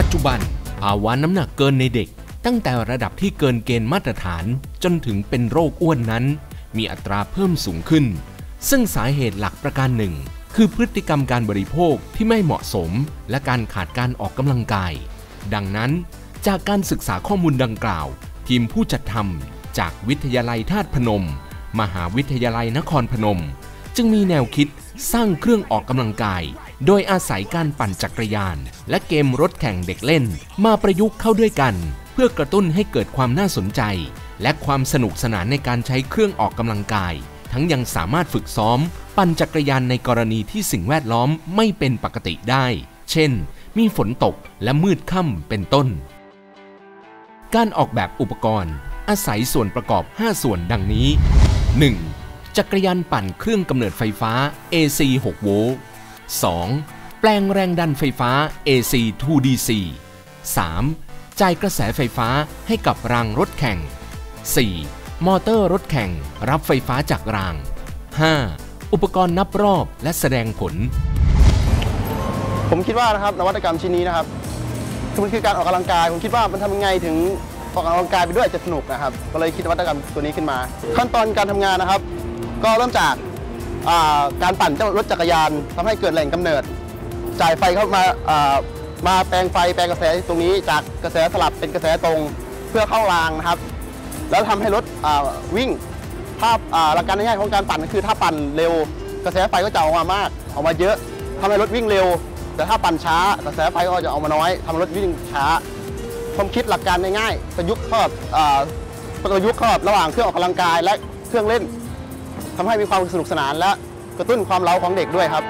ปัจจุบันภาวะน้ำหนักเกินในเด็ก ตั้งแต่ระดับที่เกินเกณฑ์มาตรฐานจนถึงเป็นโรคอ้วนนั้น มีอัตราเพิ่มสูงขึ้น ซึ่งสาเหตุหลักประการหนึ่ง คือพฤติกรรมการบริโภคที่ไม่เหมาะสม และการขาดการออกกำลังกาย ดังนั้น จากการศึกษาข้อมูลดังกล่าว ทีมผู้จัดทำจากวิทยาลัยธาตุพนม มหาวิทยาลัยนครพนม จึงมีแนวคิด สร้างเครื่องออกกำลังกาย โดยอาศัยการปั่นจักรยาน และเกมรถแข่งเด็กเล่น มาประยุกต์เข้าด้วยกัน เพื่อกระตุ้นให้เกิดความน่าสนใจ และความสนุกสนานในการใช้เครื่องออกกำลังกาย ทั้งยังสามารถฝึกซ้อม ปั่นจักรยานในกรณีที่สิ่งแวดล้อมไม่เป็นปกติได้ เช่น มีฝนตกและมืดค่ำเป็นต้น การออกแบบอุปกรณ์ อาศัยส่วนประกอบ 5 ส่วนดังนี้ 1. จักรยานปั่นเครื่องกำเนิดไฟฟ้า AC 6 โวลต์ 2. แปลงแรงดันไฟฟ้า AC 2DC 3. จ่ายกระแสไฟฟ้าให้กับรางรถแข่ง 4. มอเตอร์รถแข่งรับไฟฟ้าจากราง 5. อุปกรณ์นับรอบและแสดงผล ผมคิดว่านะครับนวัตกรรมชิ้นนี้นะครับคือมันคือการออกกำลังกาย ผมคิดว่ามันทำยังไงถึงออกกำลังกายไปด้วยจะสนุกนะครับ ก็เลยคิดนวัตกรรมตัวนี้ขึ้นมา ขั้นตอนการทำงานนะครับ ก็เริ่มจากการปั่นเจ้ารถจักรยานทำให้เกิดแหล่งกำเนิด จ่ายไฟเข้ามามาแปลงไฟแปลงกระแสตรงนี้จากกระแสสลับเป็นกระแสตรงเพื่อเข้ารางนะครับ แล้วทำให้รถวิ่งถ้าอ่าหลักการง่ายๆของการปั่นก็คือถ้าปั่นเร็ว กระแสไฟก็จะออกมามาก ออกมาเยอะทำให้รถวิ่งเร็ว แต่ถ้าปั่นช้ากระแสไฟก็จะออกมาน้อยทำให้รถวิ่งช้าผมคิดหลักการง่ายๆประยุกต์เข้ากับประยุกต์เข้ากับระหว่างเครื่องออกกำลังกายและเครื่องเล่น ทำให้มีความสนุกสนานและกระตุ้นความเร้าของเด็กด้วยครับ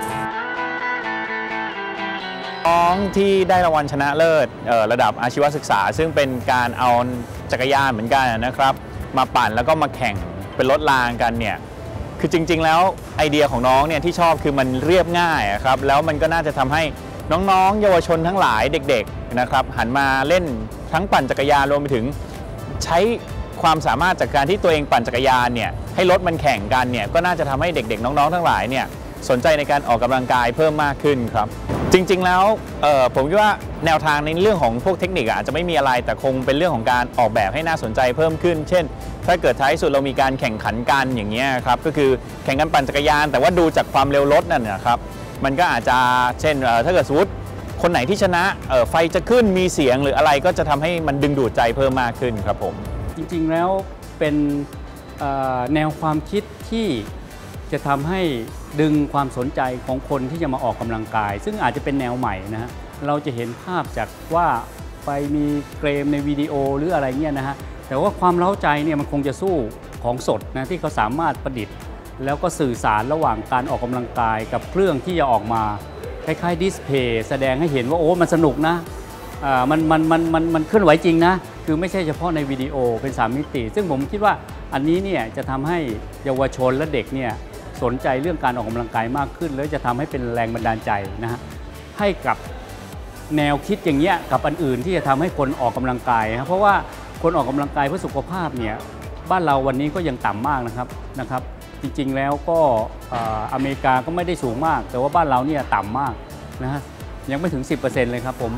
น้องที่ได้รางวัลชนะเลิศระดับอาชีวศึกษา ซึ่งเป็นการเอาจักรยานเหมือนกันนะครับ มาปั่นแล้วก็มาแข่งเป็นรถรางกันเนี่ยคือจริง ๆ แล้วไอเดียของน้องเนี่ยที่ชอบคือมันเรียบง่ายครับแล้วมันก็น่าจะทำให้น้องๆ เยาวชนทั้งหลายเด็ก ๆ นะครับ หันมาเล่นทั้งปั่นจักรยานรวมไปถึงใช้ ความสามารถจากการที่ตัวเองปั่นจักรยานเนี่ยให้รถมันแข่งกันเนี่ยก็น่าจะทำให้เด็กๆ น้องๆ ทั้งหลายเนี่ยสนใจในการออกกำลังกายเพิ่มมากขึ้นครับ จริงๆแล้วผมคิดว่าแนวทางในเรื่องของพวกเทคนิคอาจจะไม่มีอะไรแต่คงเป็นเรื่องของการออกแบบให้น่าสนใจเพิ่มขึ้น เช่น ถ้าเกิดท้ายสุดเรามีการแข่งขันกันอย่างเงี้ยครับก็คือแข่งกันปั่นจักรยาน แต่ว่าดูจากความเร็วรถนั่นนะครับมันก็อาจจะเช่นถ้าเกิดสมมติคนไหนที่ชนะไฟจะขึ้นมีเสียงหรืออะไรก็จะทำให้มันดึงดูดใจเพิ่มมากขึ้นครับผม จริงๆแล้วเป็นแนวความคิดที่จะทำให้ดึงความสนใจของคนที่จะมาออกกำลังกาย ซึ่งอาจจะเป็นแนวใหม่นะฮะเราจะเห็นภาพจากว่าไปมีเกมในวิดีโอหรืออะไรเงี้ยนะฮะแต่ว่าความเล้าใจเนี่ยมันคงจะสู้ของสดนะที่เขาสามารถประดิษฐ์ แล้วก็สื่อสารระหว่างการออกกำลังกายกับเครื่องที่จะออกมาคล้ายๆดิสเพย์แสดงให้เห็นว่าโอ้มันสนุกนะ มันมันมันมันมันเคลื่อนไหวจริงนะ คือไม่ใช่เฉพาะในวิดีโอเป็น 3 มิติ ซึ่งผมคิดว่าอันนี้เนี่ยจะทำให้เยาวชนและเด็กเนี่ยสนใจเรื่องการออกกำลังกายมากขึ้น แล้วจะทำให้เป็นแรงบันดาลใจนะฮะให้กับแนวคิดอย่างเงี้ยกับอันอื่นที่จะทำให้คนออกกำลังกายนะครับเพราะว่าคนออกกำลังกายเพื่อสุขภาพเนี่ยบ้านเราวันนี้ก็ยังต่ำมากนะครับนะครับ จริงๆแล้วก็อ่าอเมริกาก็ไม่ได้สูงมาก แต่ว่าบ้านเราเนี่ยต่ำมากนะฮะยังไม่ถึง 10%เลยครับผม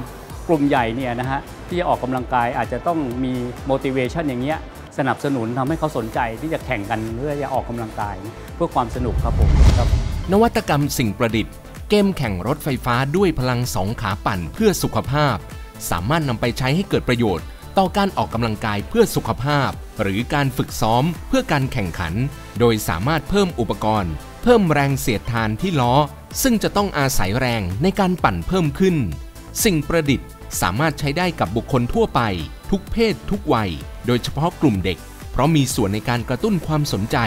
กลุ่มใหญ่เนี่ยนะฮะที่จะออกกำลังกายอาจจะต้องมี motivation อย่างเงี้ยสนับสนุนทำให้เขาสนใจที่จะแข่งกันเพื่อจะออกกำลังกายเพื่อความสนุกครับผมครับนวัตกรรมสิ่งประดิษฐ์ เกมแข่งรถไฟฟ้าด้วยพลังสองขาปั่นเพื่อสุขภาพ สามารถนำไปใช้ให้เกิดประโยชน์ ต่อการออกกำลังกายเพื่อสุขภาพ หรือการฝึกซ้อมเพื่อการแข่งขัน โดยสามารถเพิ่มอุปกรณ์ เพิ่มแรงเสียดทานที่ล้อ ซึ่งจะต้องอาศัยแรงในการปั่นเพิ่มขึ้น สิ่งประดิษฐ์ สามารถใช้ได้กับบุคคลทั่วไป ทุกเพศ ทุกวัย โดยเฉพาะกลุ่มเด็ก เพราะมีส่วนในการกระตุ้นความสนใจ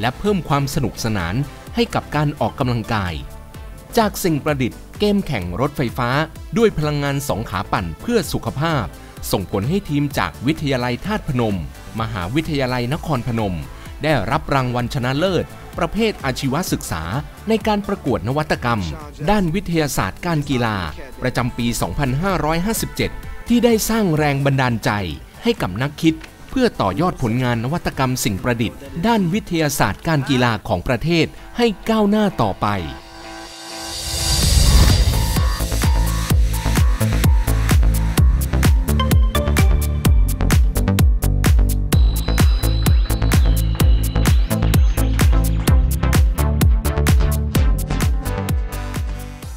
และเพิ่มความสนุกสนานให้กับการออกกำลังกาย จากสิ่งประดิษฐ์เกมแข่งรถไฟฟ้า ด้วยพลังงานสองขาปั่นเพื่อสุขภาพ ส่งผลให้ทีมจากวิทยาลัยธาตุพนม มหาวิทยาลัยนครพนม ได้รับรางวัลชนะเลิศ ประเภทอาชีวศึกษา ในการประกวดนวัตกรรม ด้านวิทยาศาสตร์การกีฬา ประจำปี 2557 ที่ได้สร้างแรงบันดาลใจให้กับนักคิด เพื่อต่อยอดผลงานนวัตกรรมสิ่งประดิษฐ์ ด้านวิทยาศาสตร์การกีฬาของประเทศให้ก้าวหน้าต่อไป